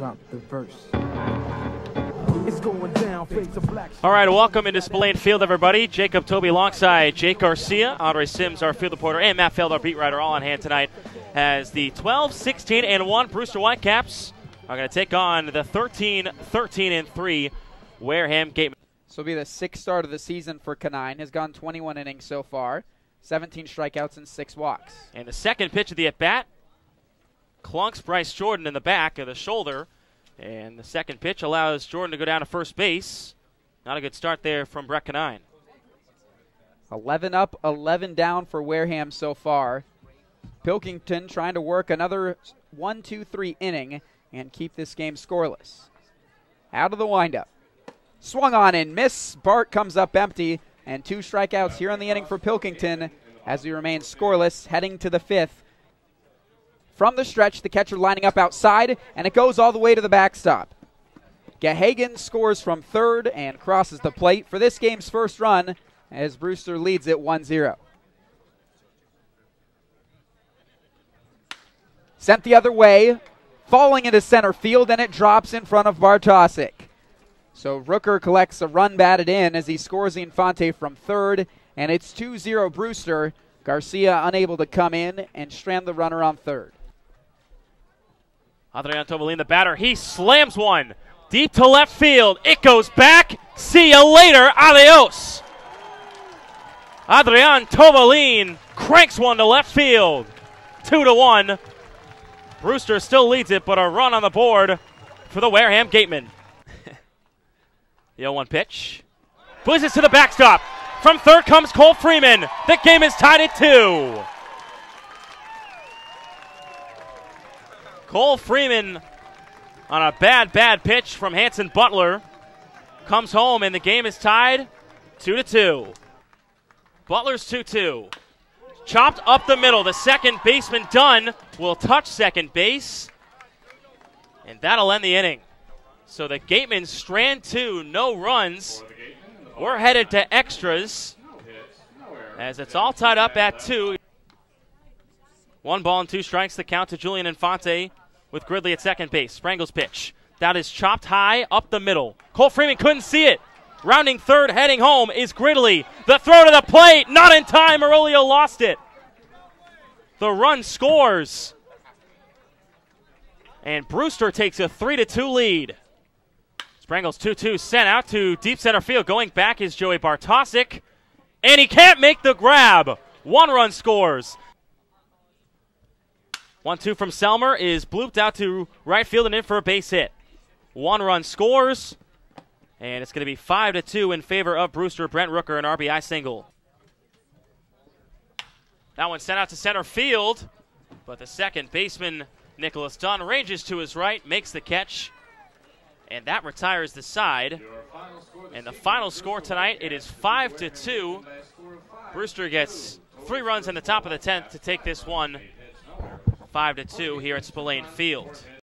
drop the verse. It's going down, face of black. All right, welcome into Spillane Field, everybody. Jacob Toby alongside Jake Garcia, Andre Sims, our field reporter, and Matt Feld, our beat writer, all on hand tonight as the 12, 16, and 1 Brewster Whitecaps are going to take on the 13, 13, and 3 Wareham Gatemen. This will be the sixth start of the season for Canine. Has gone 21 innings so far, 17 strikeouts and six walks. And the second pitch of the at bat clunks Bryce Jordan in the back of the shoulder. And the second pitch allows Jordan to go down to first base. Not a good start there from Brett Canine. 11 up, 11 down for Wareham so far. Pilkington trying to work another 1 2 3 inning and keep this game scoreless. Out of the windup. Swung on and miss. Bart comes up empty, and two strikeouts here in the inning for Pilkington as we remain scoreless heading to the fifth. From the stretch, the catcher lining up outside, and it goes all the way to the backstop. Gahagan scores from third and crosses the plate for this game's first run as Brewster leads it 1 0. Sent the other way, falling into center field, and it drops in front of Bartosik. So Rooker collects a run batted in as he scores Infante from third, and it's 2 0 Brewster. Garcia unable to come in and strand the runner on third. Adrian Tobalin, the batter, he slams one deep to left field. It goes back. See you later. Adios. Adrian Tobalin cranks one to left field. Two to one. Brewster still leads it, but a run on the board for the Wareham Gatemen. the 0 1 pitch. Blizzes to the backstop. From third comes Cole Freeman. The game is tied at two. Cole Freeman on a bad, bad pitch from Hanson Butler comes home, and the game is tied two to two. Butler's two two. Chopped up the middle. The second baseman Dunn will touch second base, and that'll end the inning. So the Gatemen strand two, no runs. We're headed to extras as it's all tied up at two. One ball and two strikes. The count to Julian Infante with Gridley at second base. Sprangle's pitch. That is chopped high up the middle. Cole Freeman couldn't see it. Rounding third, heading home is Gridley. The throw to the plate, not in time. Aurelio lost it. The run scores. And Brewster takes a 3 to 2 lead. Sprangle's 2 2 sent out to deep center field. Going back is Joey Bartosik. And he can't make the grab. One run scores. One two from Selmer is blooped out to right field and in for a base hit. One run scores, and it's going to be five to two in favor of Brewster. Brent Rooker, an RBI single. That one sent out to center field, but the second baseman Nicholas Dunn ranges to his right, makes the catch, and that retires the side. And the final score tonight it is five to two. Brewster gets three runs in the top of the tenth to take this one five to two here at Spillane Field.